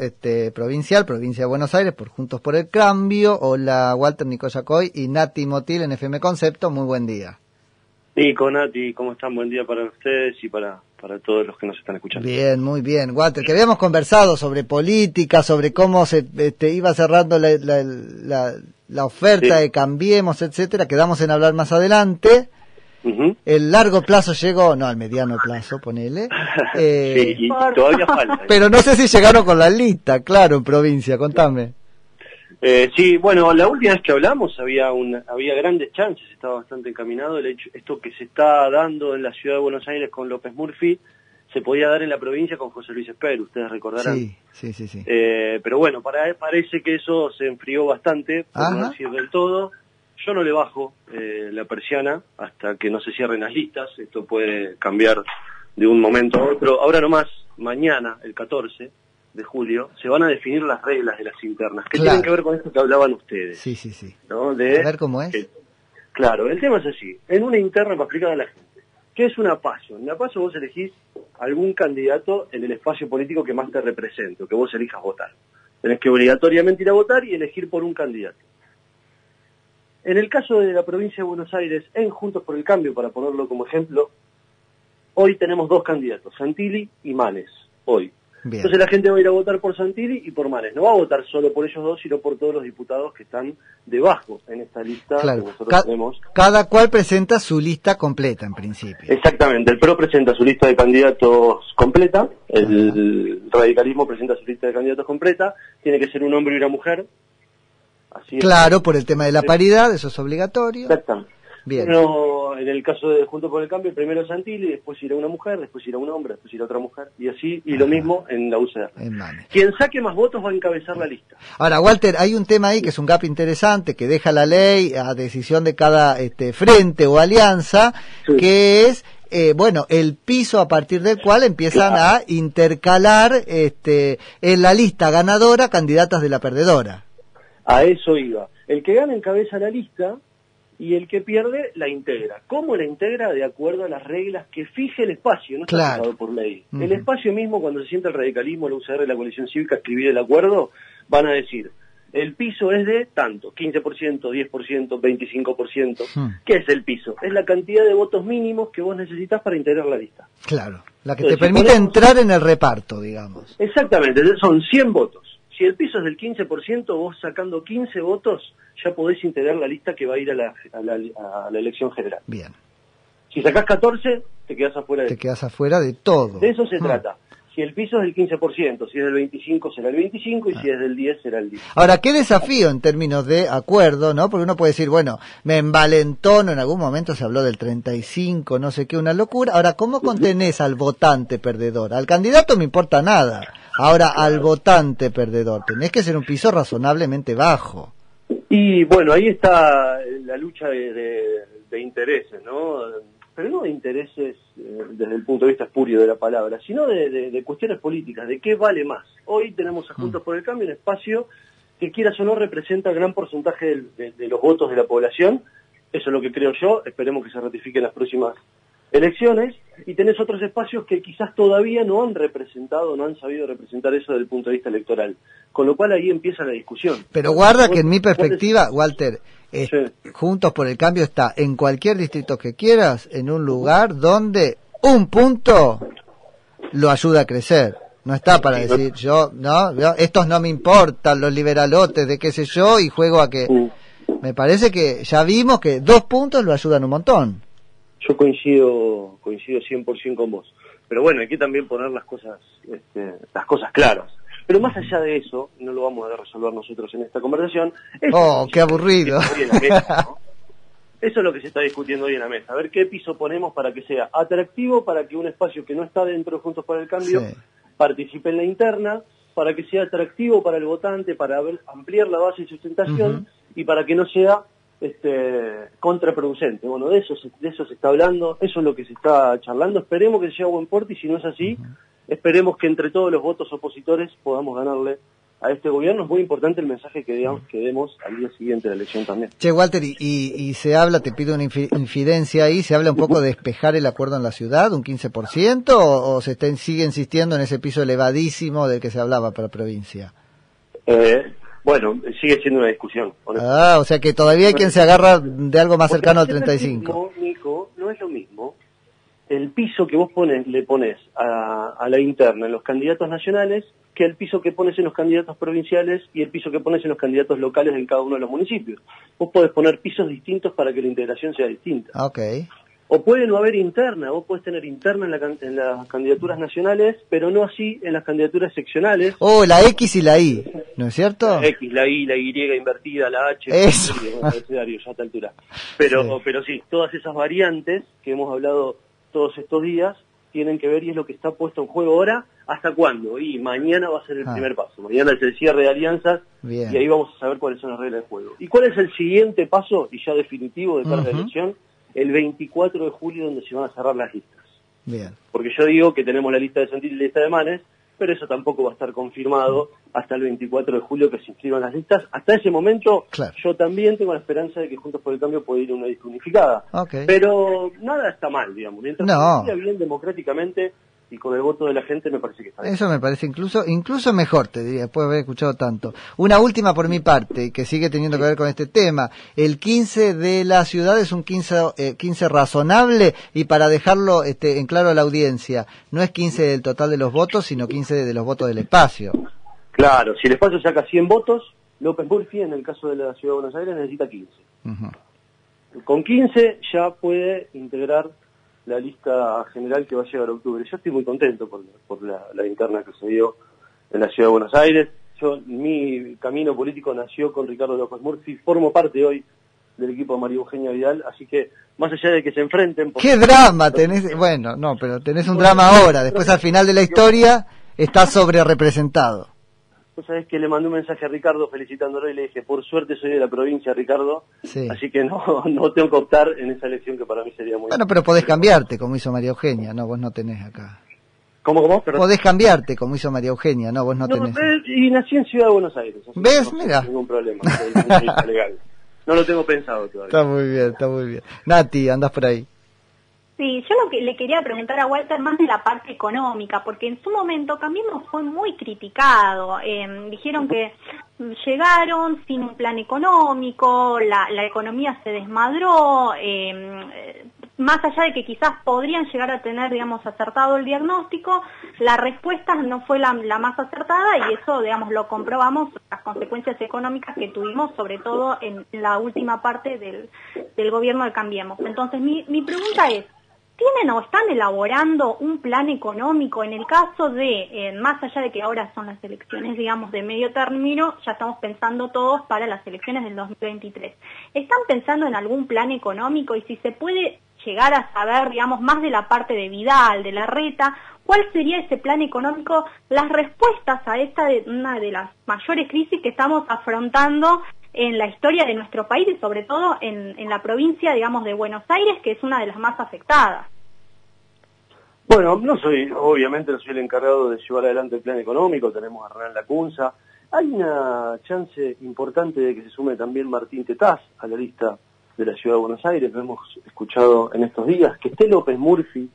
este, provincial, provincia de Buenos Aires, por Juntos por el Cambio. Hola, Walter Nicoyacoy y Nati Motil en FM Concepto. Muy buen día. Nico, Nati, ¿cómo están? Buen día para ustedes y para, para todos los que nos están escuchando. Bien, muy bien. Walter, que habíamos conversado sobre política, sobre cómo se este, iba cerrando la, la, la, oferta de Cambiemos, etcétera. Quedamos en hablar más adelante. El largo plazo llegó, no, al mediano plazo, ponele. Eh, sí, y todavía falta. Pero no sé si llegaron con la lista, claro, en provincia, contame. Eh, sí, bueno, la última vez que hablamos había una, había grandes chances, estaba bastante encaminado. El hecho, esto que se está dando en la ciudad de Buenos Aires con López Murphy se podía dar en la provincia con José Luis Esper, ustedes recordarán. Sí, sí, sí. sí. Eh, pero bueno, para, parece que eso se enfrió bastante, por no decir del todo. Yo no le bajo eh, la persiana hasta que no se cierren las listas. Esto puede cambiar de un momento a otro. Ahora nomás, mañana, el 14 de julio, se van a definir las reglas de las internas. ¿Qué tienen que ver con esto que hablaban ustedes? Sí, sí, sí. ¿no? De, a ver cómo es. claro, el tema es así. En una interna, para explicar a la gente, ¿qué es una paso? En una paso vos elegís algún candidato en el espacio político que más te represente, o que vos elijas votar. Tenés que obligatoriamente ir a votar y elegir por un candidato. En el caso de la provincia de Buenos Aires, en Juntos por el Cambio, para ponerlo como ejemplo, hoy tenemos dos candidatos, Santilli y Manes, hoy. Entonces la gente va a ir a votar por Santilli y por Manes. No va a votar solo por ellos dos, sino por todos los diputados que están debajo en esta lista que nosotros tenemos. Cada cual presenta su lista completa, en principio. Exactamente. El PRO presenta su lista de candidatos completa, el radicalismo presenta su lista de candidatos completa, tiene que ser un hombre y una mujer, claro, por el tema de la paridad, eso es obligatorio. Exactamente. Bien. en el caso de Junto por el Cambio, primero Santilli, después irá una mujer, después irá un hombre, después irá otra mujer, y así, y lo mismo en la UCR. Quien saque más votos va a encabezar la lista. Ahora, Walter, hay un tema ahí que es un gap interesante, que deja la ley a decisión de cada este, frente o alianza, que es eh, bueno, el piso a partir del cual empiezan a intercalar este, en la lista ganadora candidatas de la perdedora. A eso iba. El que gana encabeza la lista y el que pierde la integra. ¿Cómo la integra? De acuerdo a las reglas que fije el espacio, no está fijado por ley. El espacio mismo, cuando se siente el radicalismo, la UCR, la coalición cívica, escribir el acuerdo, van a decir, el piso es de tanto, 15%, 10%, 25%. ¿Qué es el piso? Es la cantidad de votos mínimos que vos necesitas para integrar la lista. Claro, la que te permite entrar en el reparto, digamos. Exactamente, son 100 votos si el piso es del 15%, vos sacando 15 votos ya podés integrar la lista que va a ir a la, a la, elección general. Bien. Si sacás 14, te quedás afuera de Te quedás afuera de todo. De eso se ah. trata. Si el piso es del 15%, si es del 25 será el 25 y si ah. es del 10 será el 10. Ahora, qué desafío en términos de acuerdo, ¿no? Porque uno puede decir, bueno, me envalentono, en algún momento se habló del 35, no sé qué, una locura. Ahora, ¿cómo contenés al votante perdedor? Al candidato me importa nada. Ahora, al votante perdedor, tenés que ser un piso razonablemente bajo. Y bueno, ahí está la lucha de, intereses, ¿no? Pero no de intereses eh, desde el punto de vista espurio de la palabra, sino de, cuestiones políticas, de qué vale más. Hoy tenemos a Juntos mm. por el Cambio un espacio que quieras o no representa gran porcentaje de, los votos de la población. Eso es lo que creo yo. Esperemos que se ratifique en las próximas elecciones y tenés otros espacios que quizás todavía no han representado, no han sabido representar eso desde el punto de vista electoral. Con lo cual ahí empieza la discusión. Pero guarda que en mi perspectiva, Walter, Juntos por el Cambio está en cualquier distrito que quieras, en un lugar donde un punto lo ayuda a crecer. No está para decir, yo, no, estos no me importan, los liberalotes, de qué sé yo, y juego a que... Me parece que ya vimos que dos puntos lo ayudan un montón yo coincido coincido 100% con vos. Pero bueno, hay que también poner las cosas este, las cosas claras. Pero más allá de eso, no lo vamos a resolver nosotros en esta conversación. ¡Oh, qué aburrido! Eso es lo que se está discutiendo hoy en la mesa. A ver qué piso ponemos para que sea atractivo, para que un espacio que no está dentro de Juntos para el Cambio participe en la interna, para que sea atractivo para el votante, para ampliar la base de sustentación y para que no sea este, contraproducente. Bueno, de eso, de eso se está hablando, eso es lo que se está charlando. Esperemos que llegue a buen puerto y si no es así, esperemos que entre todos los votos opositores podamos ganarle a este gobierno, es muy importante el mensaje que, digamos, que demos al día siguiente de la elección también. Che, Walter, y, y, se habla, te pido una infidencia ahí, ¿se habla un poco de despejar el acuerdo en la ciudad, un 15%, o, o se está, sigue insistiendo en ese piso elevadísimo del que se hablaba para la provincia? Eh, bueno, sigue siendo una discusión. Ah, o sea que todavía hay quien se agarra de algo más cercano al 35. Nico, no es lo mismo el piso que vos pones, le pones a, la interna en los candidatos nacionales que el piso que pones en los candidatos provinciales y el piso que pones en los candidatos locales en cada uno de los municipios. Vos podés poner pisos distintos para que la integración sea distinta. Okay. O puede no haber interna, vos podés tener interna en, las candidaturas nacionales, pero no así en las candidaturas seccionales. Oh, la X y la Y, ¿no es cierto? La X, la Y, la Y invertida, la H, Eso. ya a esta altura. Pero, pero sí, todas esas variantes que hemos hablado todos estos días tienen que ver y es lo que está puesto en juego ahora. ¿Hasta cuándo? Y mañana va a ser el ah. primer paso. Mañana es el cierre de alianzas y ahí vamos a saber cuáles son las reglas del juego. ¿Y cuál es el siguiente paso, y ya definitivo de cara a la elección? El 24 de julio, donde se van a cerrar las listas. Bien. Porque yo digo que tenemos la lista de Santil y la lista de Manes, pero eso tampoco va a estar confirmado hasta el 24 de julio que se inscriban las listas. Hasta ese momento yo también tengo la esperanza de que Juntos por el Cambio puede ir a una lista unificada. Pero nada está mal, digamos. Mientras no. se bien democráticamente, y con el voto de la gente me parece que está bien. Eso me parece incluso incluso mejor, te diría, después de haber escuchado tanto. Una última por mi parte, que sigue teniendo que ver con este tema. El 15 de la ciudad es un 15, 15 eh, razonable y para dejarlo este, en claro a la audiencia, no es 15 del total de los votos, sino 15 de los votos del espacio. Claro, si el espacio saca 100 votos, López Murphy, en el caso de la ciudad de Buenos Aires, necesita 15. Con 15 ya puede integrar la lista general que va a llegar a octubre. Yo estoy muy contento por, por la, interna que se dio en la ciudad de Buenos Aires. Yo, mi camino político nació con Ricardo López Murphy, formo parte hoy del equipo de María Eugenia Vidal, así que más allá de que se enfrenten... ¡Qué drama tenés! Bueno, no, pero tenés un drama ahora, después al final de la historia está sobre representado. Vos sabés que le mandé un mensaje a Ricardo felicitándolo y le dije, por suerte soy de la provincia, Ricardo, así que no, no tengo que optar en esa elección que para mí sería muy... Bueno, pero podés cambiarte, como hizo María Eugenia, ¿no? Vos no tenés acá. ¿Cómo, cómo? Podés cambiarte, como hizo María Eugenia, ¿no? Vos no, tenés... Y nací en Ciudad de Buenos Aires. ¿Ves? No Mira. ningún problema, legal. No lo tengo pensado todavía. Está muy bien, está muy bien. Nati, andás por ahí. Sí, yo lo que le quería preguntar a Walter más de la parte económica, porque en su momento Cambiemos fue muy criticado. Em, dijeron que llegaron sin un plan económico, la, economía se desmadró, em, más allá de que quizás podrían llegar a tener, digamos, acertado el diagnóstico, la respuesta no fue la, más acertada y eso, digamos, lo comprobamos las consecuencias económicas que tuvimos, sobre todo en la última parte del, gobierno de Cambiemos. Entonces, mi pregunta es, ¿Tienen o están elaborando un plan económico. En el caso de, eh, más allá de que ahora son las elecciones, digamos, de medio término, ya estamos pensando todos para las elecciones del 2023? ¿Están pensando en algún plan económico y si se puede llegar a saber, digamos, más de la parte de Vidal, de la reta, cuál sería ese plan económico, las respuestas a esta de una de las mayores crisis que estamos afrontando en la historia de nuestro país y sobre todo en, en la provincia, digamos, de Buenos Aires, que es una de las más afectadas. Bueno, no soy, obviamente no soy el encargado de llevar adelante el plan económico, tenemos a Renan Lacunza. Hay una chance importante de que se sume también Martín Tetaz a la lista de la Ciudad de Buenos Aires, lo hemos escuchado en estos días, que esté López Murphy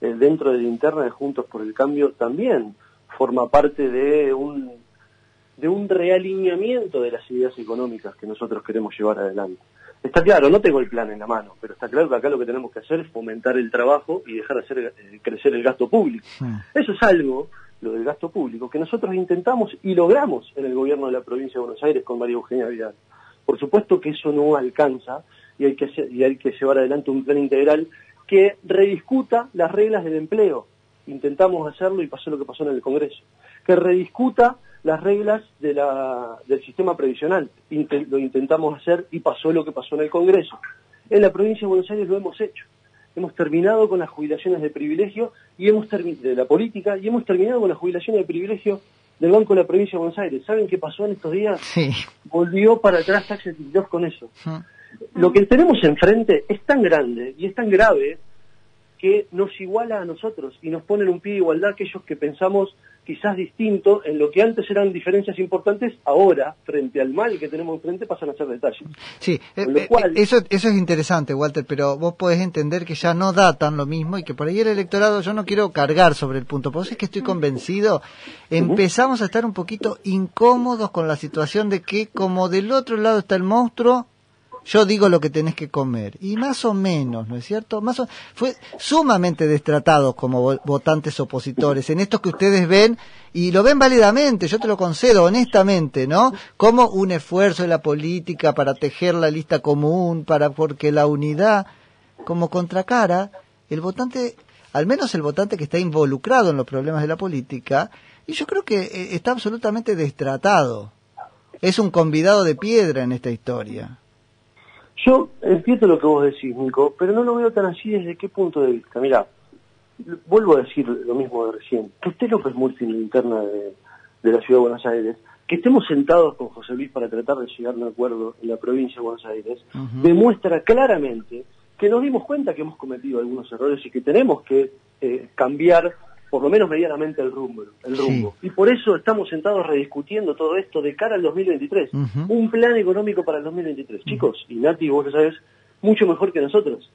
eh, dentro de la interna de Juntos por el Cambio también forma parte de un de un realineamiento de las ideas económicas que nosotros queremos llevar adelante. Está claro, no tengo el plan en la mano, pero está claro que acá lo que tenemos que hacer es fomentar el trabajo y dejar de hacer eh, crecer el gasto público. Eso es algo, lo del gasto público, que nosotros intentamos y logramos en el gobierno de la provincia de Buenos Aires con María Eugenia Vidal. Por supuesto que eso no alcanza y hay que, y hay que llevar adelante un plan integral que rediscuta las reglas del empleo. Intentamos hacerlo y pasó lo que pasó en el Congreso. Que rediscuta las reglas de la, del sistema previsional. lo intentamos hacer y pasó lo que pasó en el Congreso. En la provincia de Buenos Aires lo hemos hecho. Hemos terminado con las jubilaciones de privilegio y hemos de la política y hemos terminado con las jubilaciones de privilegio del Banco de la Provincia de Buenos Aires. ¿Saben qué pasó en estos días? Sí. Volvió para atrás Taxi con eso. Lo que tenemos enfrente es tan grande y es tan grave que nos iguala a nosotros y nos pone en un pie de igualdad aquellos que pensamos quizás distinto en lo que antes eran diferencias importantes, ahora, frente al mal que tenemos enfrente, pasan a ser detalles. Sí, eh, eh, eso, eso es interesante, Walter, pero vos podés entender que ya no da tan lo mismo y que por ahí el electorado, yo no quiero cargar sobre el punto, pero es que estoy convencido, empezamos a estar un poquito incómodos con la situación de que como del otro lado está el monstruo, yo digo lo que tenés que comer. Y más o menos, ¿no es cierto? Más fue sumamente destratado como votantes opositores en esto que ustedes ven y lo ven válidamente, yo te lo concedo honestamente, ¿no? Como un esfuerzo de la política para tejer la lista común, para porque la unidad, como contracara, el votante, al menos el votante que está involucrado en los problemas de la política, y yo creo que eh, está absolutamente destratado. Es un convidado de piedra en esta historia. Yo entiendo lo que vos decís, Nico, pero no lo veo tan así desde qué punto de vista. Mira, vuelvo a decir lo mismo de recién. Que usted López Murphy en la interna de, la Ciudad de Buenos Aires, que estemos sentados con José Luis para tratar de llegar a un acuerdo en la provincia de Buenos Aires, demuestra claramente que nos dimos cuenta que hemos cometido algunos errores y que tenemos que eh, cambiar por lo menos medianamente el rumbo. El rumbo. Y por eso estamos sentados rediscutiendo todo esto de cara al 2023. Un plan económico para el 2023. Chicos, y Nati, vos lo sabes mucho mejor que nosotros.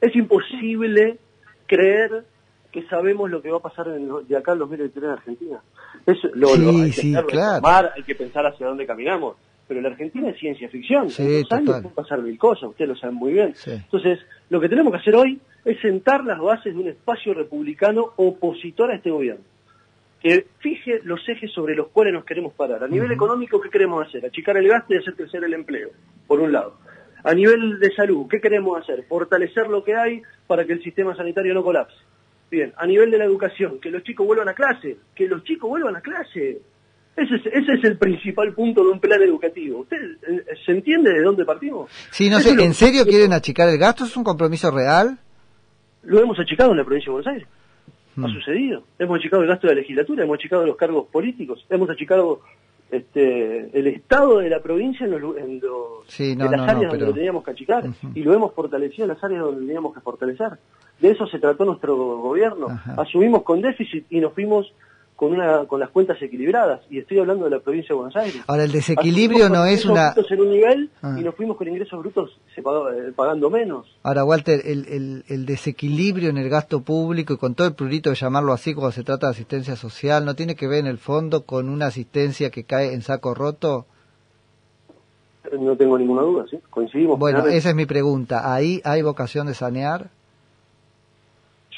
Es imposible creer que sabemos lo que va a pasar de acá al 2023 en Argentina. Eso lo, hay, que claro. hay que pensar hacia dónde caminamos pero la Argentina es ciencia ficción. Sí, en años pueden pasar mil cosas, ustedes lo saben muy bien. Entonces, lo que tenemos que hacer hoy es sentar las bases de un espacio republicano opositor a este gobierno. Que fije los ejes sobre los cuales nos queremos parar. A nivel económico, ¿qué queremos hacer? Achicar el gasto y hacer crecer el empleo, por un lado. A nivel de salud, ¿qué queremos hacer? Fortalecer lo que hay para que el sistema sanitario no colapse. Bien, a nivel de la educación, que los chicos vuelvan a clase, que los chicos vuelvan a clase. Ese es, ese es el principal punto de un plan educativo. ¿Usted eh, se entiende de dónde partimos? Sí, no sé, ¿en serio quieren achicar el gasto? ¿Es un compromiso real? Lo hemos achicado en la provincia de Buenos Aires. Ha hmm. sucedido. Hemos achicado el gasto de la legislatura, hemos achicado los cargos políticos, hemos achicado este, el estado de la provincia en, los, en, las áreas donde lo teníamos que achicar y lo hemos fortalecido en las áreas donde teníamos que fortalecer. De eso se trató nuestro gobierno. Asumimos con déficit y nos fuimos con una con las cuentas equilibradas y estoy hablando de la provincia de Buenos Aires. Ahora el desequilibrio no es una en un nivel ah. y nos fuimos con ingresos brutos se eh, pagando menos. Ahora Walter, el, el, el, desequilibrio en el gasto público y con todo el prurito de llamarlo así cuando se trata de asistencia social, ¿no tiene que ver en el fondo con una asistencia que cae en saco roto? No tengo ninguna duda, sí, coincidimos. Bueno, esa es mi pregunta. ¿Ahí hay vocación de sanear?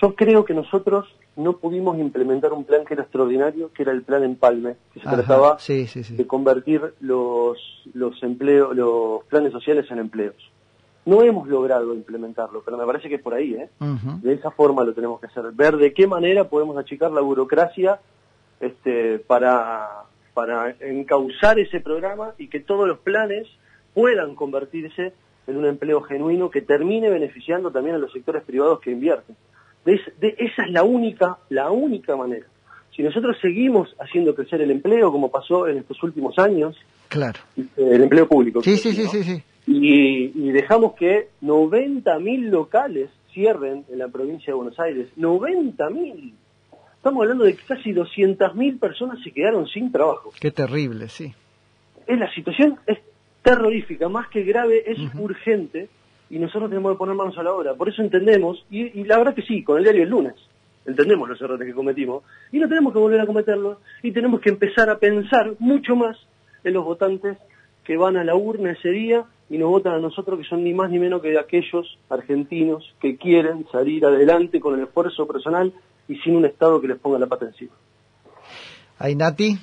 Yo creo que nosotros no pudimos implementar un plan que era extraordinario, que era el plan Empalme, que se trataba de convertir los, los, empleos, los planes sociales en empleos. No hemos logrado implementarlo, pero me parece que es por ahí, ¿eh? De esa forma lo tenemos que hacer. Ver de qué manera podemos achicar la burocracia este, para, para encauzar ese programa y que todos los planes puedan convertirse en un empleo genuino que termine beneficiando también a los sectores privados que invierten esa es la única, la única manera. Si nosotros seguimos haciendo crecer el empleo, como pasó en estos últimos años, claro. el empleo público. Sí, sí, sí, sí, Y, dejamos que 90.000 locales cierren en la provincia de Buenos Aires. 90.000. Estamos hablando de que casi 200.000 personas se quedaron sin trabajo. Qué terrible, sí. Es la situación es terrorífica, más que grave, es urgente y nosotros tenemos que poner manos a la obra. Por eso entendemos, y, la verdad que sí, con el diario el lunes, entendemos los errores que cometimos, y no tenemos que volver a cometerlos, y tenemos que empezar a pensar mucho más en los votantes que van a la urna ese día y nos votan a nosotros, que son ni más ni menos que aquellos argentinos que quieren salir adelante con el esfuerzo personal y sin un Estado que les ponga la pata encima. ¿Hay Nati?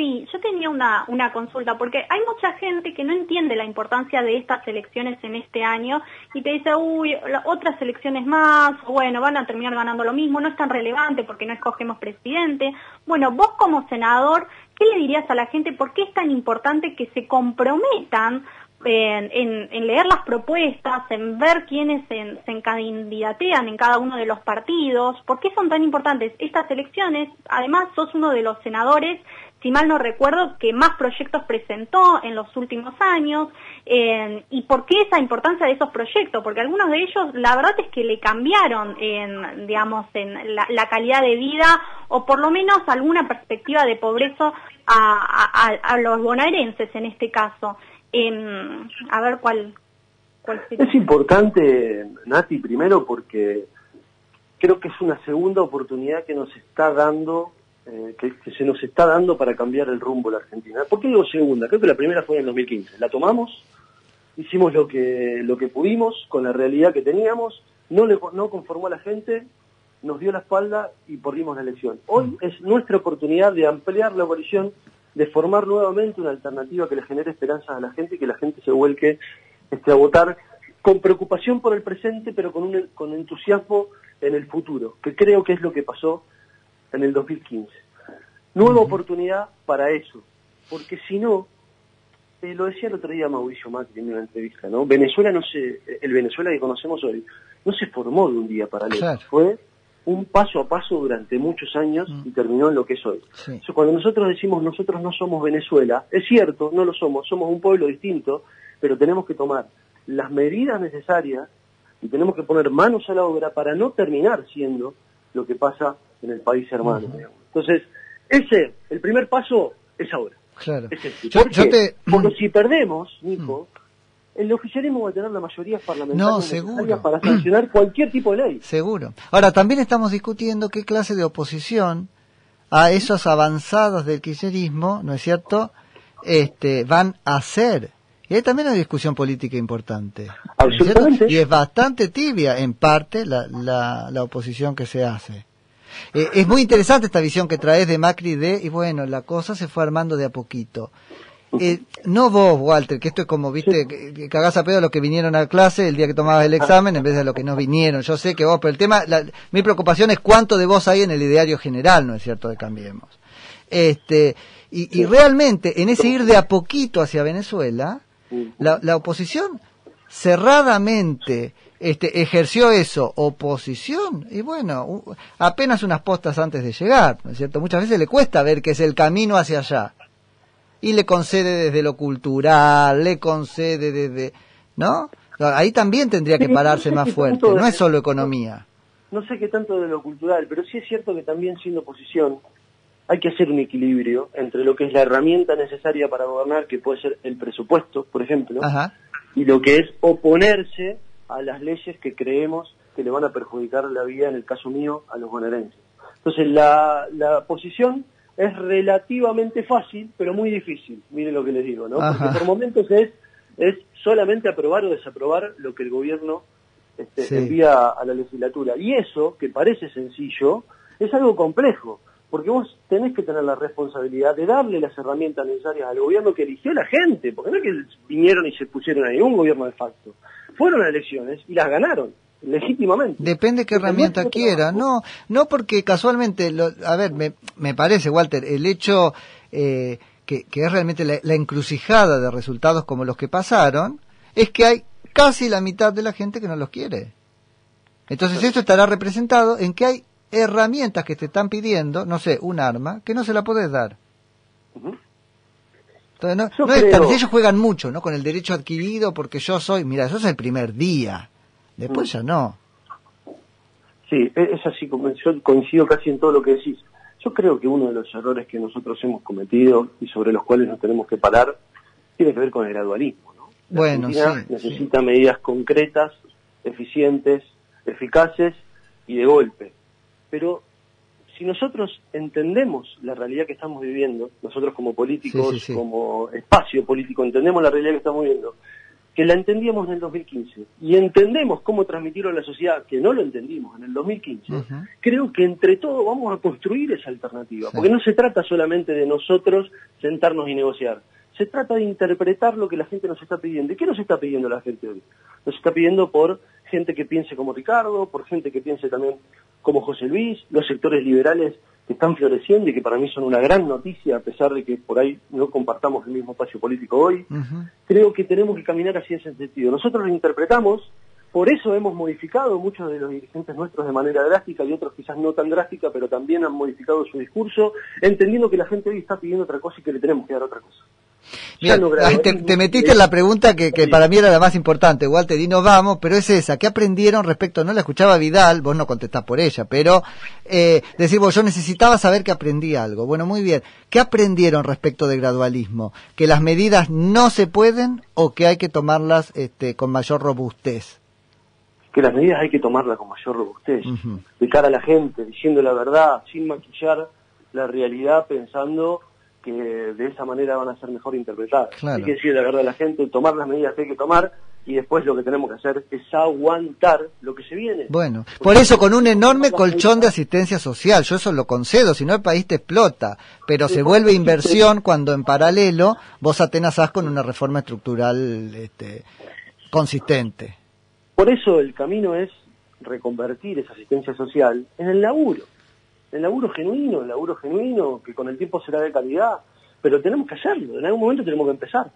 Sí, yo tenía una, una consulta, porque hay mucha gente que no entiende la importancia de estas elecciones en este año y te dice, uy, otras elecciones más, bueno, van a terminar ganando lo mismo, no es tan relevante porque no escogemos presidente. Bueno, vos como senador, ¿qué le dirías a la gente? ¿Por qué es tan importante que se comprometan en, en, leer las propuestas, en ver quiénes se, se candidatean en cada uno de los partidos, ¿por qué son tan importantes estas elecciones? Además, sos uno de los senadores si mal no recuerdo, que más proyectos presentó en los últimos años. ¿Y por qué esa importancia de esos proyectos? Porque algunos de ellos, la verdad es que le cambiaron, en, digamos, en la, calidad de vida o por lo menos alguna perspectiva de pobreza a, los bonaerenses en este caso. Em, a ver cuál, cuál Es importante, Nati, primero porque creo que es una segunda oportunidad que nos está dando eh, que, se nos está dando para cambiar el rumbo de la Argentina. ¿Por qué digo segunda? Creo que la primera fue en el 2015. La tomamos, hicimos lo que, lo que pudimos con la realidad que teníamos, no, le, no conformó a la gente, nos dio la espalda y perdimos la elección. Hoy es nuestra oportunidad de ampliar la coalición, de formar nuevamente una alternativa que le genere esperanzas a la gente y que la gente se vuelque este, a votar con preocupación por el presente, pero con, un, con entusiasmo en el futuro, que creo que es lo que pasó en el 2015. Nueva oportunidad para eso, porque si no, eh, lo decía el otro día Mauricio Macri en una entrevista, ¿no? Venezuela no se, el Venezuela que conocemos hoy, no se formó de un día para el otro, fue un paso a paso durante muchos años mm. y terminó en lo que es hoy. cuando nosotros decimos nosotros no somos Venezuela, es cierto, no lo somos, somos un pueblo distinto, pero tenemos que tomar las medidas necesarias y tenemos que poner manos a la obra para no terminar siendo lo que pasa en el país hermano. Entonces, ese, el primer paso es ahora. Claro. Porque si perdemos, Nico, el oficialismo va a tener la mayoría parlamentaria para sancionar cualquier tipo de ley. Seguro. Ahora, también estamos discutiendo qué clase de oposición a esos avanzados del kirchnerismo, ¿no es cierto?, este, van a hacer. Y hay también una discusión política importante. Absolutamente. y es bastante tibia, en parte, la, la, la oposición que se hace. Eh, es muy interesante esta visión que traes de Macri de, y bueno, la cosa se fue armando de a poquito. Eh, no vos, Walter, que esto es como, viste, que, cagás a pedo a los que vinieron a clase el día que tomabas el examen en vez de a los que no vinieron. Yo sé que vos, pero el tema, mi preocupación es cuánto de vos hay en el ideario general, ¿no es cierto?, de Cambiemos. Este, y, y realmente, en ese ir de a poquito hacia Venezuela, la, la oposición cerradamente este, ejerció eso, oposición, y bueno, apenas unas postas antes de llegar, ¿no es cierto? Muchas veces le cuesta ver que es el camino hacia allá. Y le concede desde lo cultural, le concede desde, ¿no? Ahí también tendría que pararse más fuerte, no es solo economía. No sé qué tanto de lo cultural, pero sí es cierto que también siendo oposición hay que hacer un equilibrio entre lo que es la herramienta necesaria para gobernar, que puede ser el presupuesto, por ejemplo, y lo que es oponerse a las leyes que creemos que le van a perjudicar la vida, en el caso mío, a los bonaerenses. Entonces, la, la posición es relativamente fácil, pero muy difícil, miren lo que les digo, ¿no? Porque por momentos es, es solamente aprobar o desaprobar lo que el gobierno este, envía a la legislatura. Y eso, que parece sencillo, es algo complejo, porque vos tenés que tener la responsabilidad de darle las herramientas necesarias al gobierno que eligió la gente, porque no es que vinieron y se pusieron ahí, un gobierno de facto fueron a elecciones y las ganaron legítimamente. Depende qué herramienta quiera, no, no porque casualmente, a ver, me, me, parece, Walter, el hecho eh, que, que, es realmente la, encrucijada de resultados como los que pasaron, es que hay casi la mitad de la gente que no los quiere. Entonces esto estará representado en que hay herramientas que te están pidiendo, no sé, un arma, que no se la puedes dar no, ellos juegan mucho, ¿no? Con el derecho adquirido, porque yo soy, mira, eso es el primer día, después mm. ya no. Sí, e, es así, yo coincido casi en todo lo que decís. Yo creo que uno de los errores que nosotros hemos cometido y sobre los cuales nos tenemos que parar tiene que ver con el gradualismo, ¿no? bueno, necesita medidas concretas, eficientes, eficaces y de golpe. Pero si nosotros entendemos la realidad que estamos viviendo, nosotros como políticos, como espacio político, entendemos la realidad que estamos viviendo, que la entendíamos en el 2015 y entendemos cómo transmitirlo a la sociedad, que no lo entendimos en el 2015, creo que entre todos vamos a construir esa alternativa, porque no se trata solamente de nosotros sentarnos y negociar, se trata de interpretar lo que la gente nos está pidiendo. ¿Y qué nos está pidiendo la gente hoy? Nos está pidiendo por gente que piense como Ricardo, por gente que piense también como José Luis, los sectores liberales que están floreciendo y que para mí son una gran noticia, a pesar de que por ahí no compartamos el mismo espacio político hoy. Creo que tenemos que caminar en ese sentido. Nosotros lo interpretamos por eso hemos modificado muchos de los dirigentes nuestros de manera drástica y otros quizás no tan drástica, pero también han modificado su discurso, entendiendo que la gente hoy está pidiendo otra cosa y que le tenemos que dar otra cosa. Mira, te, metiste en la pregunta que, para mí era la más importante, Walter, y nos vamos, pero es esa, ¿qué aprendieron respecto, no la escuchaba Vidal, vos no contestás por ella, pero eh, decir, vos, yo necesitaba saber que aprendí algo. Bueno, muy bien, ¿qué aprendieron respecto de gradualismo? ¿Que las medidas no se pueden o que hay que tomarlas este, con mayor robustez? Que las medidas hay que tomarlas con mayor robustez, de cara a la gente, diciendo la verdad, sin maquillar la realidad pensando que de esa manera van a ser mejor interpretadas. Hay que decir la verdad a la gente, tomar las medidas que hay que tomar y después lo que tenemos que hacer es aguantar lo que se viene. Bueno, por eso con un enorme colchón de asistencia social, yo eso lo concedo, si no el país te explota, pero se vuelve inversión cuando en paralelo vos atenazás con una reforma estructural este, consistente. Por eso el camino es reconvertir esa asistencia social en el laburo el laburo genuino, el laburo genuino que con el tiempo será de calidad, pero tenemos que hacerlo, en algún momento tenemos que empezar.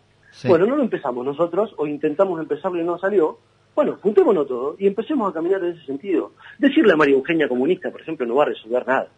Bueno, no lo empezamos nosotros o intentamos empezarlo y no salió. Bueno, juntémonos todos y empecemos a caminar en ese sentido. Decirle a María Eugenia comunista, por ejemplo, no va a resolver nada.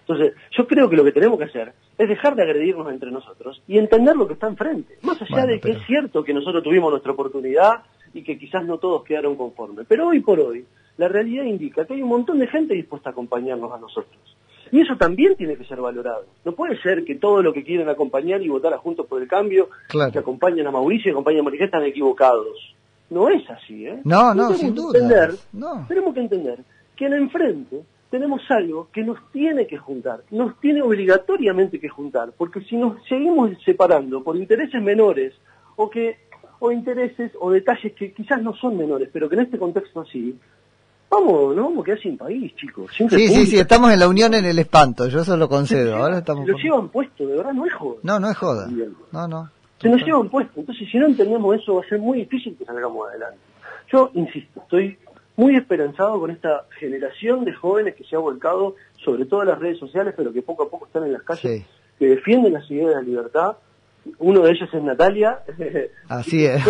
Entonces, yo creo que lo que tenemos que hacer es dejar de agredirnos entre nosotros y entender lo que está enfrente. Más allá de que es cierto que nosotros tuvimos nuestra oportunidad y que quizás no todos quedaron conformes. Pero hoy por hoy, la realidad indica que hay un montón de gente dispuesta a acompañarnos a nosotros. Y eso también tiene que ser valorado. No puede ser que todo lo que quieren acompañar y votar a Juntos por el Cambio, que acompañan a Mauricio y acompañan a María están equivocados. No es así, ¿eh? No, no, sin duda. Tenemos que entender que en el enfrente tenemos algo que nos tiene que juntar, nos tiene obligatoriamente que juntar, porque si nos seguimos separando por intereses menores o que o intereses o detalles que quizás no son menores, pero que en este contexto así, vamos, no vamos a quedar sin país, chicos. sí, sí, sí, estamos en la unión en el espanto, yo eso lo concedo. Ahora estamos... Lo llevan puesto, de verdad, no es joda. No, no es joda. No, no. Se nos llevan puesto, entonces si no entendemos eso va a ser muy difícil que salgamos adelante. Yo insisto, estoy muy esperanzado con esta generación de jóvenes que se ha volcado sobre todas las redes sociales, pero que poco a poco están en las calles, que defienden las ideas de la libertad uno de ellos es Natalia. Así es.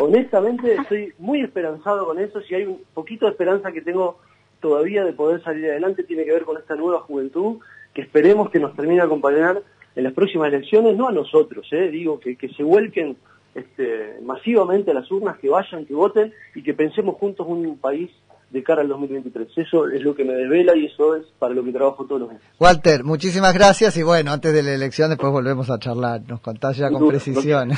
honestamente estoy muy esperanzado con eso. Si hay un poquito de esperanza que tengo todavía de poder salir adelante, tiene que ver con esta nueva juventud que esperemos que nos termine de acompañar en las próximas elecciones, no a nosotros, ¿eh? digo, que, que se vuelquen este, masivamente a las urnas, que vayan, que voten y que pensemos juntos un país de cara al 2023. Eso es lo que me desvela y eso es para lo que trabajo todos los días. Walter, muchísimas gracias y bueno, antes de la elección después volvemos a charlar, nos contás ya con precisión.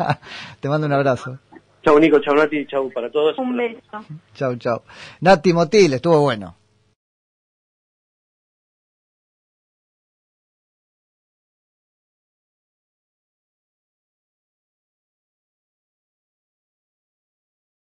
Te mando un abrazo. Chau Nico, chau Nati, chau para todos. Un beso. Chau, chau. Nati Motil, estuvo bueno.